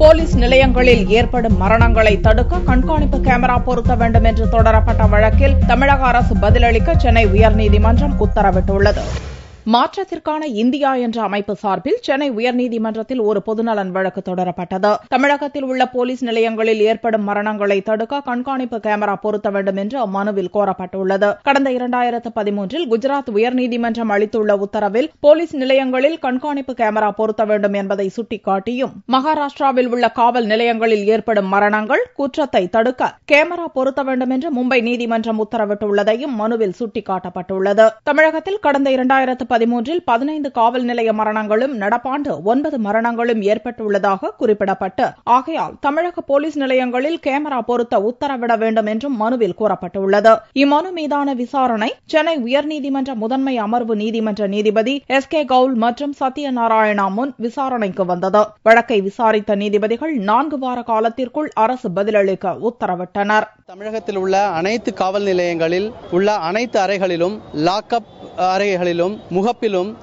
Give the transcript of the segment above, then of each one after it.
Police நிலையங்களில் ஏற்படும் மரணங்களை தடுக்க கண்காணிப்பு கேமரா பொருத்த வேண்டும் என்று தொடரப்பட்ட வழக்கில் தமிழக அரசு பதிலளிக்க சென்னை உயர்நீதிமன்றம் உத்தரவிட்டுள்ளது. மாற்றத்திற்கான இந்தியா என்ற அமைப்பு சார்பில் சென்னை உயர்நீதிமன்றத்தில் ஒரு பொதுநலன் வழக்கு தொடரப்பட்டது. தமிழகத்தில் உள்ள போலீஸ் நிலையங்களில் ஏற்படும் மரணங்களை தடுக்க கண்காணிப்பு கேமரா பொருத்த வேண்டும் என்று அம்மனுவில் கோரப்பட்டுள்ளது. கடந்த இரண்டாயிரத்து பதிமூன்றில் குஜராத் உயர்நீதிமன்றம் அளித்துள்ள உத்தரவில் போலீஸ் நிலையங்களில் கண்காணிப்பு கேமரா பொருத்த வேண்டும் என்பதை சுட்டிக்காட்டியும் மகாராஷ்டிராவில் உள்ள காவல் நிலையங்களில் ஏற்படும் மரணங்கள் குற்றத்தை தடுக்க கேமரா பொருத்த வேண்டும் என்று மும்பை நீதிமன்றம் உத்தரவிட்டுள்ளதையும் மனுவில் சுட்டிக்காட்டப்பட்டுள்ளது. தமிழகத்தில் கடந்த இரண்டாயிரத்து பதிமூன்றில் பதினைந்து காவல் நிலைய மரணங்களும் நடப்பாண்டு ஒன்பது மரணங்களும் ஏற்பட்டுள்ளதாக குறிப்பிடப்பட்டு ஆகையால் தமிழக போலீஸ் நிலையங்களில் கேமரா பொருத்த உத்தரவிட வேண்டும் என்றும் மனுவில் கூறப்பட்டுள்ளது. இம்மனு மீதான விசாரணை சென்னை உயர்நீதிமன்ற முதன்மை அமர்வு நீதிமன்ற நீதிபதி எஸ் கே கவுல் மற்றும் சத்யநாராயணா முன் விசாரணைக்கு வந்தது. வழக்கை விசாரித்த நீதிபதிகள் நான்கு வார காலத்திற்குள் அரசு பதிலளிக்க உத்தரவிட்டனர். தமிழகத்தில் உள்ள அனைத்து காவல் நிலையங்களில் உள்ள அனைத்து அறைகளிலும் லாக்அப் அறைகளிலும் முகப்பிலும்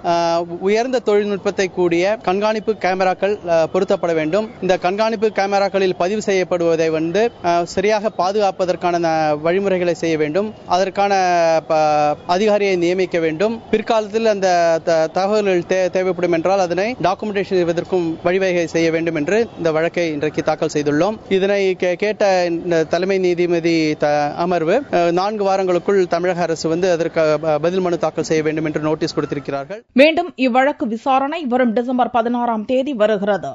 உயர்ந்த தொழில்நுட்பத்தை கூடிய கண்காணிப்பு கேமராக்கள் பொருத்தப்பட வேண்டும். இந்த கண்காணிப்பு கேமராக்களில் பதிவு செய்யப்படுவதை வந்து சரியாக பாதுகாப்பதற்கான வழிமுறைகளை செய்ய வேண்டும். அதற்கான ப- அதிகாரியை நியமிக்க வேண்டும். பிற்காலத்தில் அந்த த- தகவல்கள் தேவைப்படும் என்றால் அதனை டாக்குமெண்டேஷன் செய்வதற்கும் வழிவகை செய்ய வேண்டும் என்று இந்த வழக்கை இன்றைக்கு தாக்கல் செய்துள்ளோம். இதனை கே- கேட்ட இந்த தலைமை நீதிபதி த- அமர்வு நான்கு வாரங்களுக்குள் தமிழக அரசு வந்து அதற்கு பதில் மனு தாக்கல் செய்ய வேண்டும் என்று நோட்டீஸ் கொடுத்திருக்கிறார்கள். மீண்டும் இவ்வழக்கு விசாரணை வரும் டிசம்பர் பதினாறாம் தேதி வருகிறது.